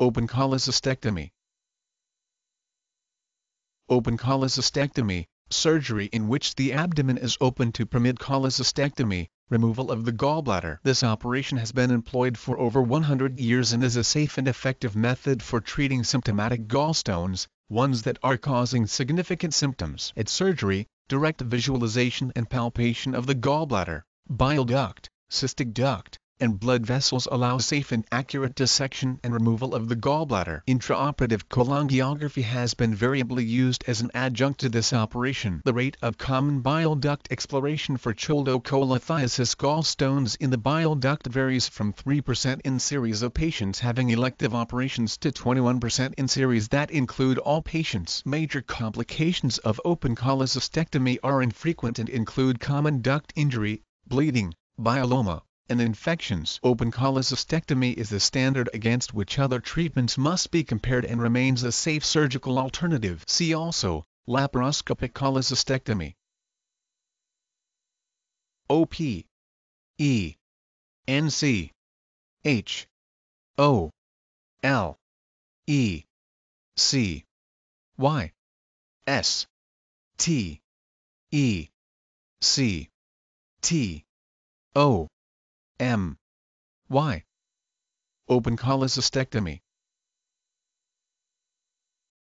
Open cholecystectomy. Open cholecystectomy, surgery in which the abdomen is open to permit cholecystectomy, removal of the gallbladder. This operation has been employed for over 100 years and is a safe and effective method for treating symptomatic gallstones, ones that are causing significant symptoms. At surgery, direct visualization and palpation of the gallbladder, bile duct, cystic duct, and blood vessels allow safe and accurate dissection and removal of the gallbladder. Intraoperative cholangiography has been variably used as an adjunct to this operation. The rate of common bile duct exploration for choledocholithiasis gallstones in the bile duct varies from 3% in series of patients having elective operations to 21% in series that include all patients. Major complications of open cholecystectomy are infrequent and include common duct injury, bleeding, biloma, and infections. Open cholecystectomy is the standard against which other treatments must be compared and remains a safe surgical alternative. See also, laparoscopic cholecystectomy. OP E N C H O L E C Y S T E C T O M. Y. Open cholecystectomy.